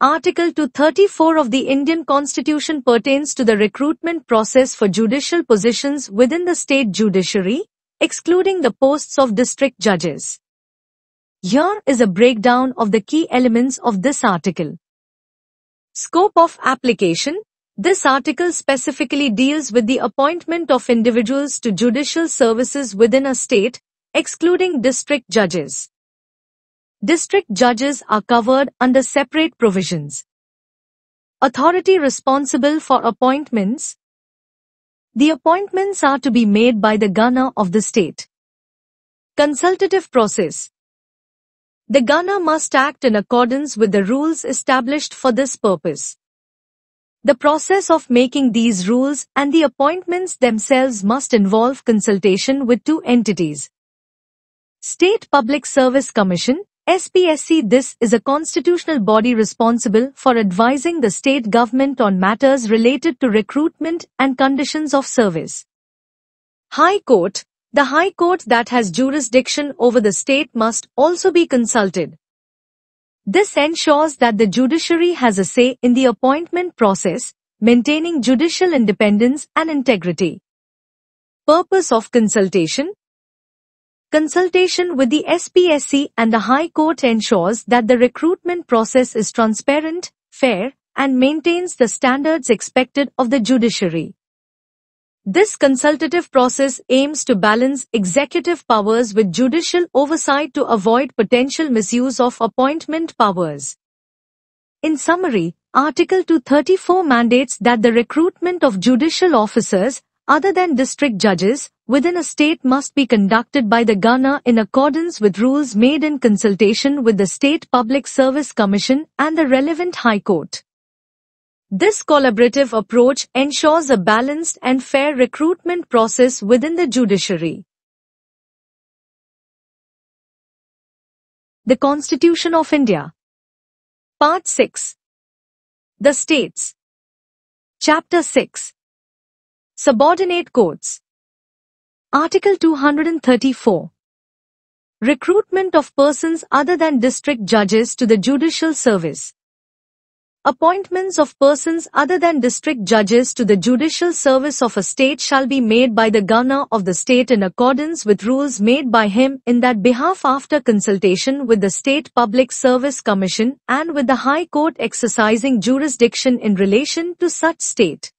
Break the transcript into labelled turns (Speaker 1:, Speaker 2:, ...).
Speaker 1: Article 234 of the Indian Constitution pertains to the recruitment process for judicial positions within the state judiciary, excluding the posts of district judges. Here is a breakdown of the key elements of this article. Scope of application This article specifically deals with the appointment of individuals to judicial services within a state, excluding district judges. District judges are covered under separate provisions. Authority responsible for appointments. The appointments are to be made by the governor of the state. Consultative process. The governor must act in accordance with the rules established for this purpose. The process of making these rules and the appointments themselves must involve consultation with two entities. State Public Service Commission SPSC This is a constitutional body responsible for advising the state government on matters related to recruitment and conditions of service. High Court The High Court that has jurisdiction over the state must also be consulted. This ensures that the judiciary has a say in the appointment process, maintaining judicial independence and integrity. Purpose of consultation Consultation with the SPSC and the High Court ensures that the recruitment process is transparent, fair, and maintains the standards expected of the judiciary. This consultative process aims to balance executive powers with judicial oversight to avoid potential misuse of appointment powers. In summary, Article 234 mandates that the recruitment of judicial officers, other than district judges, within a state must be conducted by the governor in accordance with rules made in consultation with the State Public Service Commission and the relevant High Court. This collaborative approach ensures a balanced and fair recruitment process within the judiciary. The Constitution of India. Part 6 The States. Chapter 6 Subordinate Courts Article 234 Recruitment of persons other than district judges to the judicial service. Appointments of persons other than district judges to the judicial service of a state shall be made by the governor of the state in accordance with rules made by him in that behalf after consultation with the State Public Service Commission and with the High Court exercising jurisdiction in relation to such state.